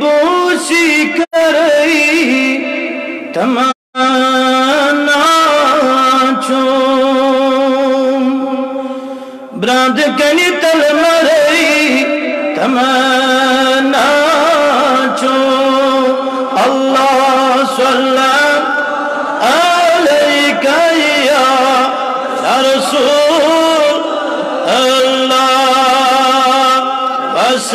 بوسی کری تم نو برت گنی تل مرئی تم نو اللہ سلسول اللہ بس